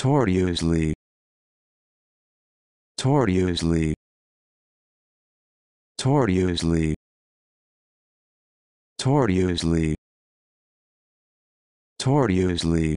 tortuously tortuously tortuously tortuously tortuously